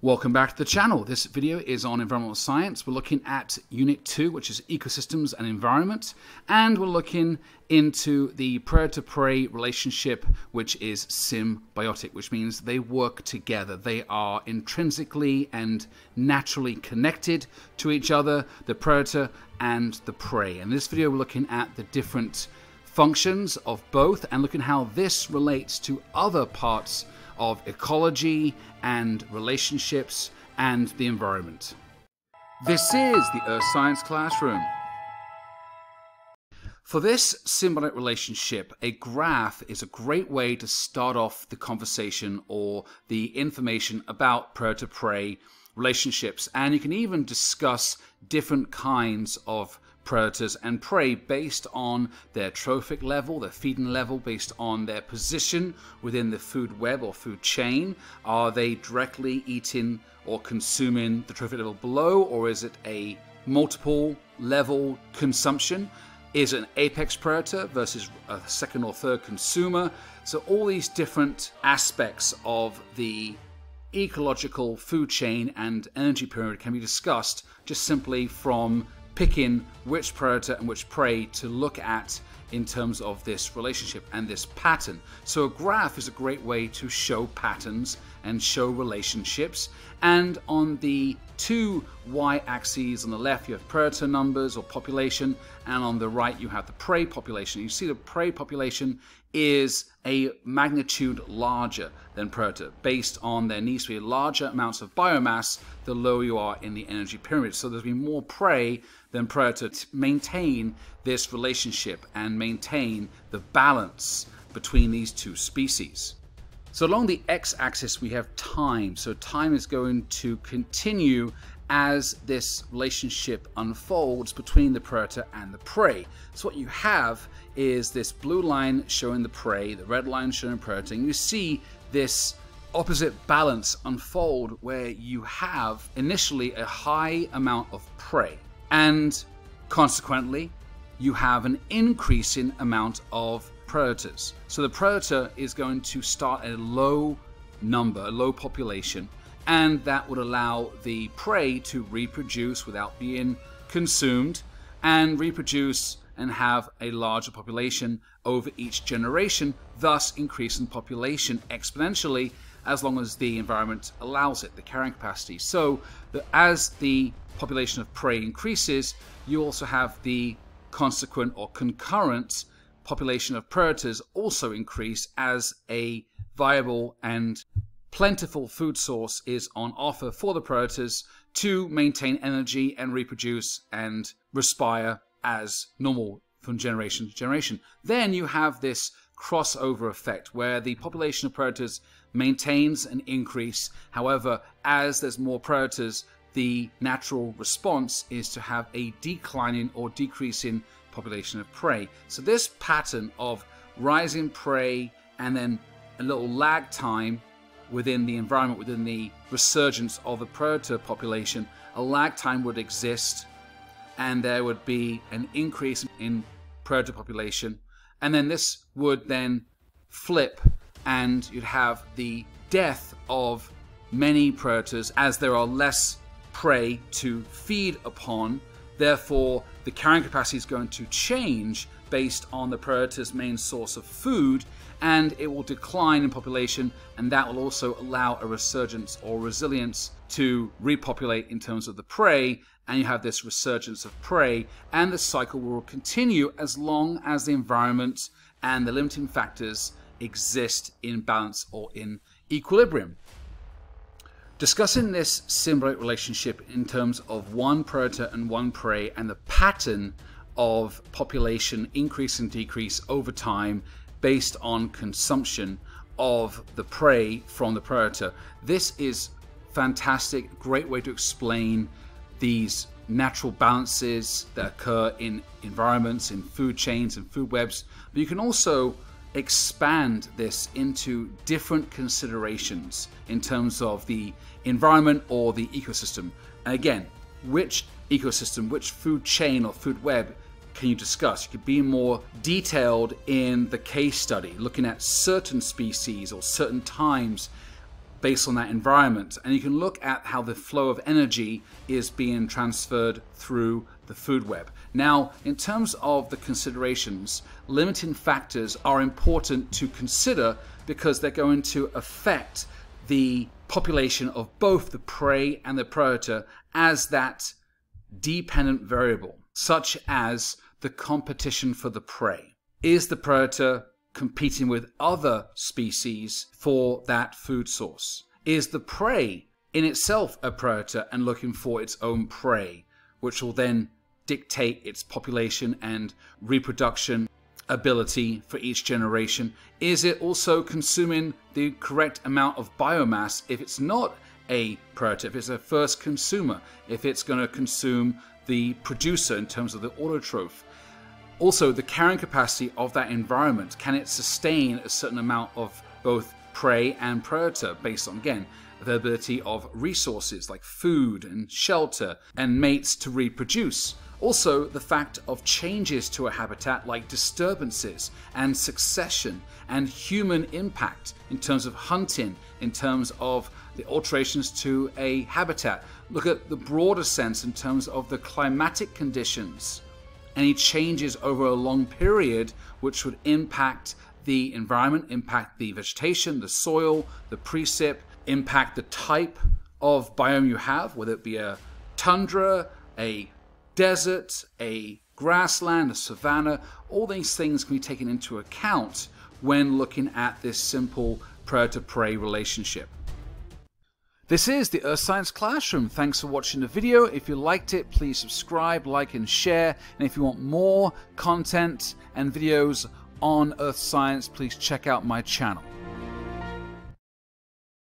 Welcome back to the channel. This video is on environmental science. We're looking at Unit 2, which is ecosystems and environment, and we're looking into the predator-prey relationship, which is symbiotic, which means they work together. They are intrinsically and naturally connected to each other, the predator and the prey. In this video, we're looking at the different functions of both and looking how this relates to other parts of ecology and relationships and the environment. This is the Earth Science Classroom. For this symbiotic relationship, a graph is a great way to start off the conversation or the information about predator to prey relationships. And you can even discuss different kinds of predators and prey based on their trophic level, their feeding level, based on their position within the food web or food chain. Are they directly eating or consuming the trophic level below, or is it a multiple level consumption? Is an apex predator versus a second or third consumer? So, all these different aspects of the ecological food chain and energy pyramid can be discussed just simply from picking which predator and which prey to look at in terms of this relationship and this pattern. So a graph is a great way to show patterns and show relationships. And on the two y-axes on the left you have predator numbers or population and on the right you have the prey population. You see the prey population is a magnitude larger than predator based on there needs to be larger amounts of biomass the lower you are in the energy pyramid. So there's been more prey than predator to maintain this relationship and maintain the balance between these two species. So along the x-axis we have time. So time is going to continue as this relationship unfolds between the predator and the prey. So what you have is this blue line showing the prey, the red line showing the predator, and you see this opposite balance unfold where you have initially a high amount of prey and consequently you have an increasing amount of predators. So the predator is going to start a low number, a low population, and that would allow the prey to reproduce without being consumed and reproduce and have a larger population over each generation, thus increasing population exponentially as long as the environment allows it, the carrying capacity. So as the population of prey increases, you also have the consequent or concurrent population of predators also increase as a viable and plentiful food source is on offer for the predators to maintain energy and reproduce and respire as normal from generation to generation. Then you have this crossover effect where the population of predators maintains an increase. However, as there's more predators, the natural response is to have a declining or decreasing population of prey. So this pattern of rising prey and then a little lag time within the environment, within the resurgence of the predator population, a lag time would exist and there would be an increase in predator population. And then this would then flip and you'd have the death of many predators as there are less prey to feed upon. Therefore, the carrying capacity is going to change based on the predator's main source of food, and it will decline in population, and that will also allow a resurgence or resilience to repopulate in terms of the prey, and you have this resurgence of prey, and the cycle will continue as long as the environment and the limiting factors exist in balance or in equilibrium. Discussing this symbiotic relationship in terms of one predator and one prey and the pattern of population increase and decrease over time based on consumption of the prey from the predator. This is fantastic, great way to explain these natural balances that occur in environments, in food chains and food webs. But you can also expand this into different considerations in terms of the environment or the ecosystem. And again, which ecosystem, which food chain or food web can you discuss? You could be more detailed in the case study, looking at certain species or certain times based on that environment. And you can look at how the flow of energy is being transferred through the food web. Now, in terms of the considerations, limiting factors are important to consider because they're going to affect the population of both the prey and the predator as that dependent variable, such as the competition for the prey. Is the predator competing with other species for that food source? Is the prey in itself a predator and looking for its own prey, which will then dictate its population and reproduction ability for each generation? Is it also consuming the correct amount of biomass if it's not a predator, if it's a first consumer, if it's going to consume the producer in terms of the autotroph? Also, the carrying capacity of that environment can it sustain a certain amount of both prey and predator based on, again, availability of resources like food and shelter and mates to reproduce? Also, the fact of changes to a habitat like disturbances and succession and human impact in terms of hunting, in terms of the alterations to a habitat. Look at the broader sense in terms of the climatic conditions. Any changes over a long period which would impact the environment, impact the vegetation, the soil, the precip, impact the type of biome you have, whether it be a tundra, a desert, a grassland, a savanna, all these things can be taken into account when looking at this simple predator-prey relationship. This is the Earth Science Classroom. Thanks for watching the video. If you liked it, please subscribe, like, and share. And if you want more content and videos on Earth Science, please check out my channel.